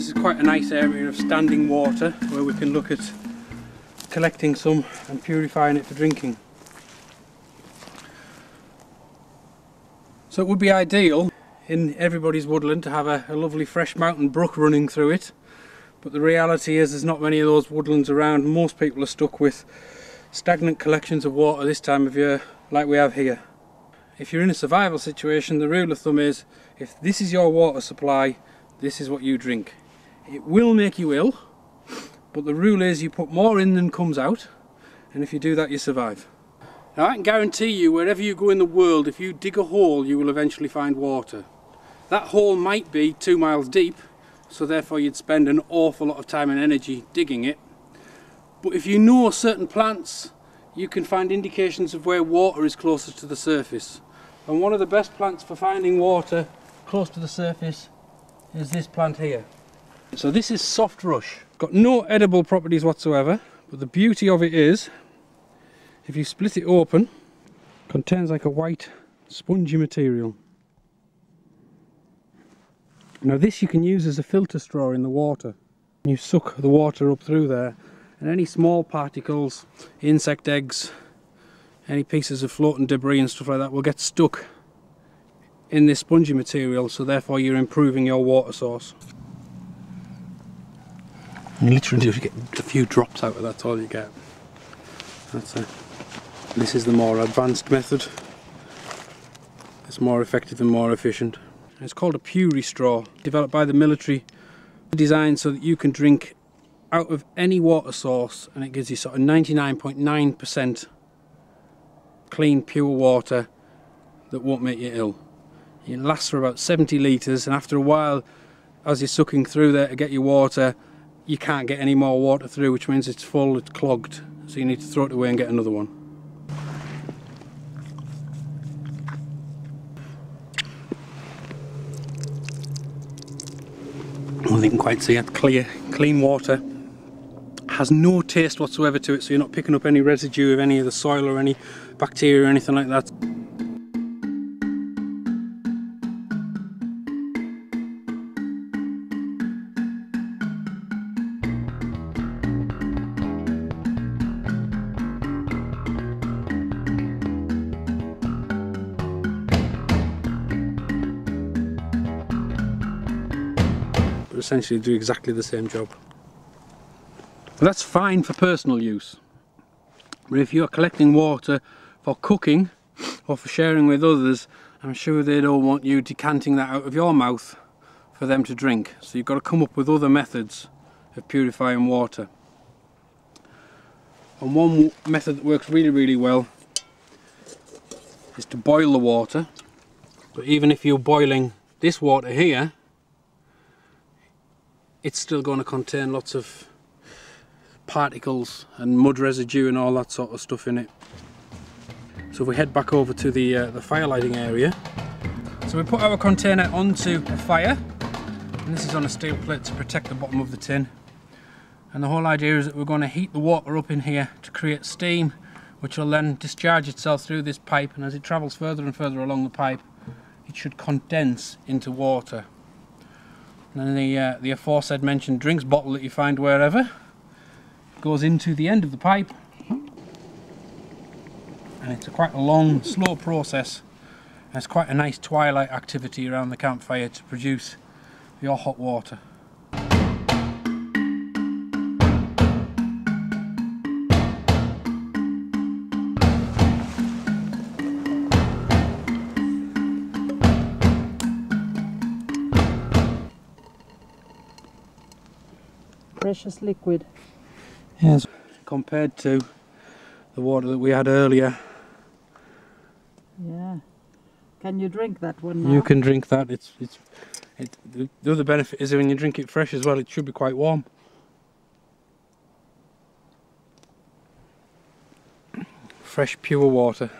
this is quite a nice area of standing water where we can look at collecting some and purifying it for drinking. So it would be ideal in everybody's woodland to have a, a lovely fresh mountain brook running through it but the reality is there's not many of those woodlands around. Most people are stuck with stagnant collections of water this time of year like we have here. If you're in a survival situation the rule of thumb is if this is your water supply this is what you drink. It will make you ill but the rule is you put more in than comes out and if you do that you survive. Now I can guarantee you wherever you go in the world if you dig a hole you will eventually find water. That hole might be two miles deep so therefore you'd spend an awful lot of time and energy digging it. But if you know certain plants, you can find indications of where water is closer to the surface. And one of the best plants for finding water close to the surface is this plant here. So this is soft rush. Got no edible properties whatsoever, but the beauty of it is, if you split it open, it contains like a white spongy material. Now this you can use as a filter straw in the water. You suck the water up through there and any small particles, insect eggs, any pieces of floating debris and stuff like that will get stuck in this spongy material so therefore you're improving your water source. You literally just get a few drops out of that's all you get. That's it. This is the more advanced method. It's more effective and more efficient. It's called a Puri straw, developed by the military, designed so that you can drink out of any water source and it gives you sort of 99.9% clean, pure water that won't make you ill. It lasts for about 70 litres and after a while, as you're sucking through there to get your water, you can't get any more water through, which means it's full, it's clogged. So you need to throw it away and get another one. well, you can quite see it, clear, clean water. Has no taste whatsoever to it, so you're not picking up any residue of any of the soil or any bacteria or anything like that. Essentially do exactly the same job. That's fine for personal use. But if you're collecting water for cooking or for sharing with others, I'm sure they don't want you decanting that out of your mouth for them to drink. So you've got to come up with other methods of purifying water. And one method that works really, really well is to boil the water. But even if you're boiling this water here, it's still going to contain lots of particles and mud residue and all that sort of stuff in it. So if we head back over to the, uh, the fire lighting area. So we put our container onto a fire and this is on a steel plate to protect the bottom of the tin. And the whole idea is that we're going to heat the water up in here to create steam which will then discharge itself through this pipe and as it travels further and further along the pipe it should condense into water and then the, uh, the aforesaid mentioned drinks bottle that you find wherever goes into the end of the pipe and it's a quite a long slow process and it's quite a nice twilight activity around the campfire to produce your hot water. Precious liquid. Yes, compared to the water that we had earlier. Yeah. Can you drink that one now? You can drink that. It's it's it, the other benefit is when you drink it fresh as well, it should be quite warm. Fresh, pure water.